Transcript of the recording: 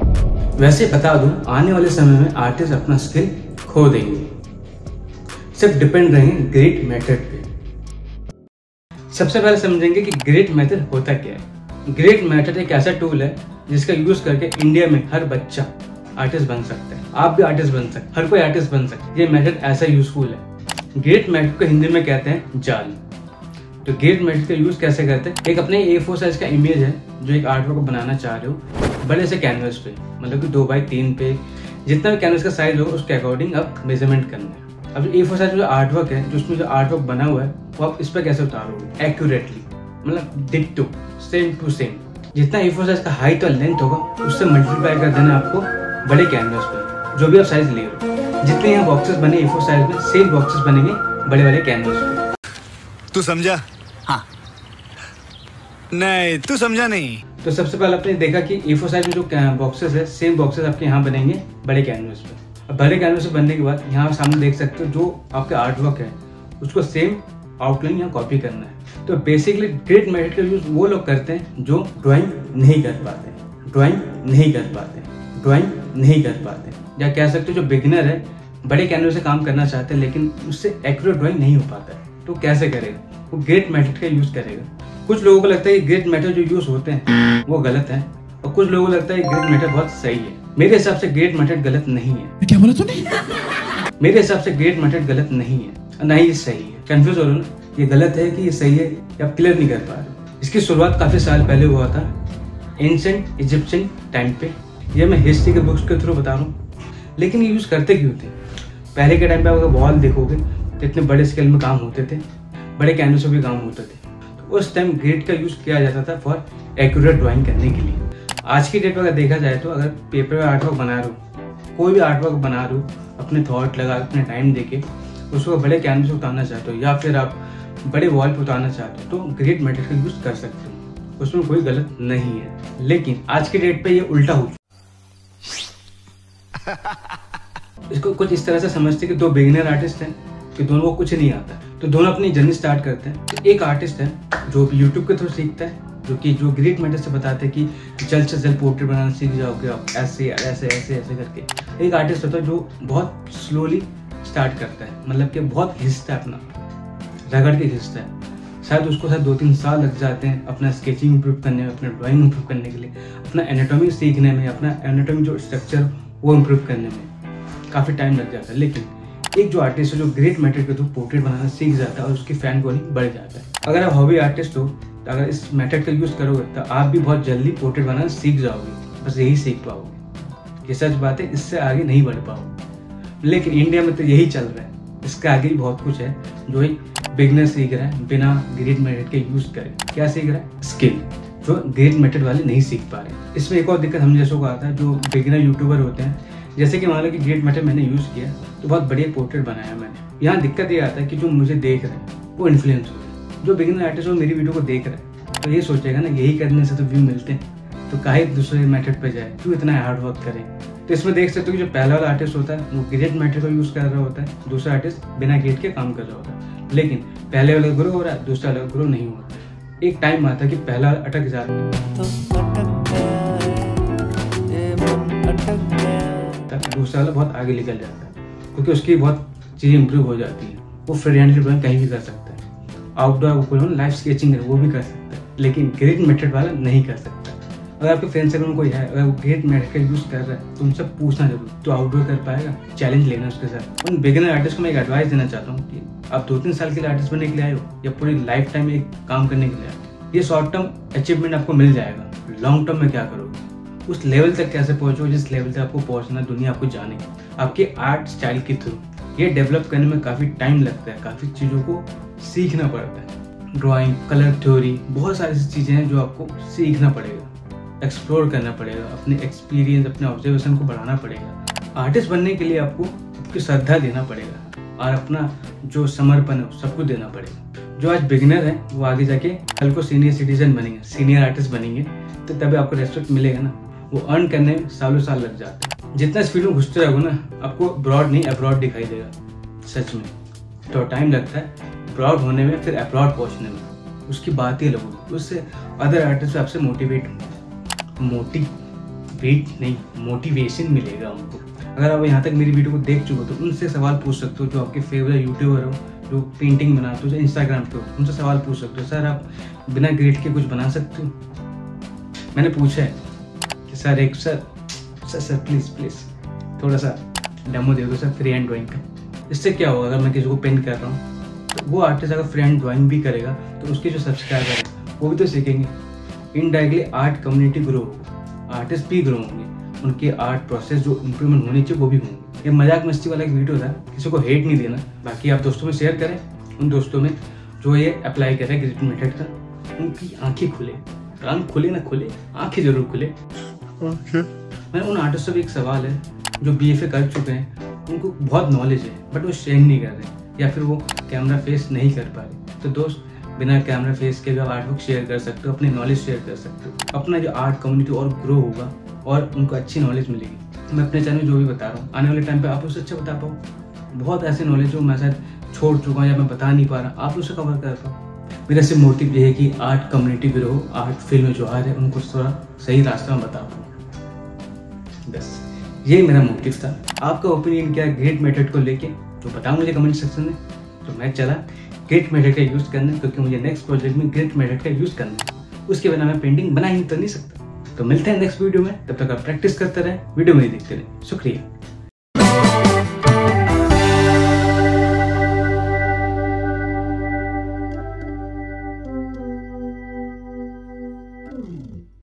वैसे बता दूँ, आने वाले समय में आर्टिस्ट अपना स्किल खो देंगे। सिर्फ़ डिपेंड रहेंगे ग्रेट मेथड पे। सबसे पहले समझेंगे कि ग्रेट मेथड होता क्या है। ग्रेट मेथड एक ऐसा टूल है जिसका यूज़ करके इंडिया में हर बच्चा आर्टिस्ट बन सकता है। आप भी आर्टिस्ट बन सकते हर कोई आर्टिस्ट बन सकता है। ये मेथड ऐसा यूजफुल है। ग्रेट मेथड को हिंदी में कहते हैं जाल। तो ग्रेट मेथड का यूज़ कैसे करते हैं? एक अपने ए फोर साइज़ का इमेज है, जो एक आर्ट वर्क को बनाना चाह रहे हो। बड़े से कैनवस पे मतलब कि दो बाई तीन पे जितना भी कैनवस का साइज़ होगा उसके अकॉर्डिंग आप मेज़रमेंट करना है अब ए फोर साइज़ जो आर्ट वर्क है जो उसमें जो आर्ट वर्क बना हुआ है वो आप इस पर कैसे उतारोगे? एक्यूरेटली मतलब डिक्टो सेम टू सेम जितना ए फोर साइज़ का हाइट और लेंथ होगा उससे मल्टीप्लाई कर देना आपको बड़े कैनवस पे जो भी आप साइज़ ले रहे हो। जितने यहाँ बॉक्सेस बने ए फोर साइज़ में सेम बॉक्सेस बनेंगे बड़े बड़े कैनवस पे। तू समझा? हाँ। नहीं तू समझा नहीं। तो सबसे पहले आपने देखा कि ए फोर साइज़ में जो बॉक्सेस है सेम बॉक्सेस आपके यहाँ बनेंगे बड़े कैनवस पर अब बड़े कैनवस पे बनने के बाद यहाँ सामने देख सकते हो जो आपका आर्ट वर्क है, उसको सेम आउटलाइन यहाँ कॉपी करना है। तो बेसिकली ग्रेट मेथड का यूज़ वो लोग करते हैं जो ड्राइंग नहीं कर पाते। ड्राइंग नहीं कर पाते। ड्राइंग नहीं कर पाते। या कह सकते हो जो बिगिनर है, बड़े कैनवस से काम करना चाहते हैं, लेकिन उससे एक्यूरेट ड्राइंग नहीं हो पाता है। तो कैसे करेगा? वो ग्रेट मेथड का यूज़ करेगा। कुछ लोगों को लगता है कि ग्रेट मेथड जो यूज़ होते हैं वो गलत है और कुछ लोगों को लगता है ग्रेट मेथड बहुत सही है। मेरे हिसाब से ग्रेट मेथड गलत नहीं है। क्या बोला तूने? मेरे हिसाब से ग्रेट मेथड गलत नहीं है ना ही ये सही है। कंफ्यूज हो रहे हो ना? ये गलत है कि ये सही है या आप क्लियर नहीं कर पा रहे इसकी शुरुआत काफ़ी साल पहले हुआ था एंशंट इजिप्शियन टाइम पे। ये मैं हिस्ट्री के बुक्स के थ्रू बता रहा हूँ। लेकिन ये यूज़ करते क्यों थे? पहले के टाइम पे अगर वॉल देखोगे तो इतने बड़े स्केल में काम होते थे बड़े कैनवस भी काम होते थे। उस टाइम ग्रेड का यूज़ किया जाता था फॉर एक्यूरेट ड्राइंग करने के लिए। आज की डेट में अगर देखा जाए तो अगर पेपर में आर्ट वर्क बना रहा कोई भी आर्टवर्क बना रहे अपने थॉट लगा, अपने टाइम देके, उसको बड़े कैनवस उतारना चाहते हो या फिर आप बड़े वॉल पे उतारना चाहते हो तो ग्रेट मेटेरियल का यूज़ कर सकते हो। उसमें कोई गलत नहीं है। लेकिन आज की डेट पे ये उल्टा हो इसको कुछ इस तरह से समझते कि दो बिगिनर आर्टिस्ट हैं, कि दोनों को कुछ नहीं आता। तो दोनों अपनी जर्नी स्टार्ट करते हैं। तो एक आर्टिस्ट है जो यूट्यूब के थ्रू सीखता है, जो कि, जो ग्रेट मेथड से बताते हैं कि जल्द से जल्द पोर्ट्रेट बनाना सीख जाओगे आप, ऐसे ऐसे ऐसे ऐसे करके। एक आर्टिस्ट होता है जो बहुत स्लोली स्टार्ट करता है मतलब कि बहुत घिसता है अपना, रगड़ के घिसता है। शायद उसको शायद दो तीन साल लग जाते हैं अपना स्केचिंग इम्प्रूव करने में, अपना ड्राइंग इम्प्रूव करने के लिए, अपना एनाटॉमी सीखने में, अपना एनाटॉमी जो स्ट्रक्चर वो इम्प्रूव करने में। काफ़ी टाइम लग जाता है, लेकिन एक जो आर्टिस्ट है जो ग्रेट मेथड के थ्रू पोर्ट्रेट बनाना सीख जाता है और उसकी फ़ैन फॉलोइंग बढ़ जाता है। अगर आप हॉबी आर्टिस्ट हो तो अगर इस मेथड का यूज़ करोगे तो आप भी बहुत जल्दी पोर्ट्रेट बनाना सीख जाओगे। बस यही सीख पाओगे। ये सच बात है, इससे आगे नहीं बढ़ पाओगे। लेकिन इंडिया में तो यही चल रहा है। इसके आगे भी बहुत कुछ है, जो एक बिगनर सीख रहा है, बिना ग्रेट मेथड के यूज़ करे। क्या सीख रहा है? स्किल जो ग्रेट मेथड वाले नहीं सीख पा रहे। इसमें एक और दिक्कत हम जैसों को आता है, जो बिगनर यूट्यूबर होते हैं जैसे कि मान लो कि ग्रेट मेथड मैंने यूज़ किया तो बहुत बढ़िया पोर्ट्रेट बनाया मैंने। यहाँ दिक्कत ये आता है कि जो मुझे देख रहे हैं, वो इन्फ्लुएंस हो रहे जो बिगिनर आर्टिस्ट वो मेरी वीडियो को देख रहे हैं। तो ये सोचेगा ना, यही करने से तो व्यू मिलते हैं। तो काहे दूसरे मेथड पे जाए? क्यों इतना हार्ड वर्क करें? तो इसमें देख सकते हो कि जो पहला वाला आर्टिस्ट होता है, वो ग्रेट मेथड का यूज़ कर रहा होता है। दूसरा आर्टिस्ट बिना गेट के काम कर रहा होता है। लेकिन पहले वाला ग्रो हो रहा है, दूसरा वाला ग्रो नहीं हो रहा एक टाइम आता है कि पहला अटक जाता है। दूसरा वाला बहुत आगे निकल जाता है, क्योंकि उसकी बहुत चीज़ें इंप्रूव हो जाती हैं। वो फ्रीहैंड ड्राइंग कहीं भी कर सकता है। आउटडोर लाइफ स्केचिंग है, वो भी कर सकता है, लेकिन ग्रेट मेथड वाला नहीं कर सकता। अगर आपके फ्रेंड सर्कल में कोई है, अगर वो ग्रेट मेथड का यूज़ कर रहा है तो उनसे पूछना ज़रूर तो आउटडोर कर पाएगा चैलेंज लेना उसके साथ। उन बिगिनर आर्टिस्ट को मैं एक एडवाइस देना चाहता हूँ कि आप दो तीन साल के लिए आर्टिस्ट बनने के लिए आए हो, या पूरी लाइफ टाइम एक काम करने के लिए आए ये शॉर्ट टर्म अचीवमेंट आपको मिल जाएगा। लॉन्ग टर्म में क्या करोगे? उस लेवल तक कैसे पहुंचो जिस लेवल तक आपको पहुँचना दुनिया आपको जाने आपके आर्ट स्टाइल के थ्रू ये डेवलप करने में काफ़ी टाइम लगता है, काफ़ी चीज़ों को सीखना पड़ता है। ड्राइंग कलर थ्योरी बहुत सारी ऐसी चीज़ें हैं जो आपको सीखना पड़ेगा एक्सप्लोर करना पड़ेगा, अपने एक्सपीरियंस अपने ऑब्जर्वेशन को बढ़ाना पड़ेगा। आर्टिस्ट बनने के लिए आपको आपकी श्रद्धा देना पड़ेगा और अपना जो समर्पण है, सबको देना पड़ेगा। जो आज बिगिनर है, वो आगे जाके कल को सीनियर सिटीजन बनेंगे सीनियर आर्टिस्ट बनेंगे तो तभी आपको रेस्पेक्ट मिलेगा ना। वो अर्न करने में सालों साल लग जाते हैं। जितना स्पीड में घुसते रहोगे ना, आपको ब्रॉड नहीं अब्रॉड दिखाई देगा, सच में। तो टाइम लगता है ब्रॉड होने में, फिर अब्रॉड पहुँचने में। उसकी बात ही अलग होगी। उससे अदर आर्टिस्ट आपसे मोटिवेट होंगे। मोटी बीट नहीं मोटिवेशन मिलेगा उनको। अगर आप यहाँ तक मेरी वीडियो को देख चुके हो तो उनसे सवाल पूछ सकते हो, जो आपके फेवरेट यूट्यूबर हो, जो पेंटिंग बनाते हो, जो इंस्टाग्राम पे हो, उनसे सवाल पूछ सकते हो। सर, आप बिना ग्रेड के कुछ बना सकते हो? मैंने पूछा है। सर, एक sir sir sir please please थोड़ा सा डेमो दे दो, सर फ्री हैंड ड्राइंग का। इससे क्या होगा, अगर मैं किसी को पेंट कर रहा हूँ तो वो आर्टिस्ट अगर फ्री हैंड ड्राइंग भी करेगा तो उसके जो सब्सक्राइबर है, वो भी तो सीखेंगे। Indirectly art community grow artist भी ग्रो होंगे। उनके आर्ट प्रोसेस जो इम्प्रूवमेंट होनी चाहिए, वो भी होंगे। ये मज़ाक मस्ती वाला एक वीडियो था, किसी को हेट नहीं देना। बाकी आप दोस्तों में शेयर करें, उन दोस्तों में जो ये अप्लाई करें ग्रिट मेथड का। उनकी आँखें खुले, कान खुले ना खुले, आँखें ज़रूर खुले। मैं उन आर्टिस्ट से भी एक सवाल है जो बी एफ़ ए कर चुके हैं उनको बहुत नॉलेज है बट वो शेयर नहीं कर रहे या फिर वो कैमरा फेस नहीं कर पा रहे। तो दोस्त बिना कैमरा फेस के भी आप आर्ट बुक शेयर कर सकते हो अपनी नॉलेज शेयर कर सकते हो। अपना जो आर्ट कम्युनिटी और ग्रो होगा और उनको अच्छी नॉलेज मिलेगी। मैं अपने चैनल में जो भी बता रहा हूँ आने वाले टाइम पर आप उससे अच्छा बता पाओ। बहुत ऐसे नॉलेज जो मैं शायद छोड़ चुका हूँ या मैं बता नहीं पा रहा आप उसे कवर कर पाओ। मेरा सिर्फ़ मोटिव ये है कि art community grow art field में जो आ रहे हैं उनको थोड़ा सही रास्ता में बता पाऊँ बस ये मेरा मोटिव था। आपका ओपिनियन क्या है ग्रेट मेथड को लेके? तो बताओ मुझे कमेंट सेक्शन में। तो मैं चला ग्रेट मेथड का यूज़ करना क्योंकि मुझे नेक्स्ट प्रोजेक्ट में ग्रेट मेथड का यूज़ करना है। उसके बिना मैं पेंटिंग बना ही तो नहीं सकता। तो मिलते हैं नेक्स्ट वीडियो में। तब तक आप प्रैक्टिस करते रहे। वीडियो में ही देखते रहे। शुक्रिया।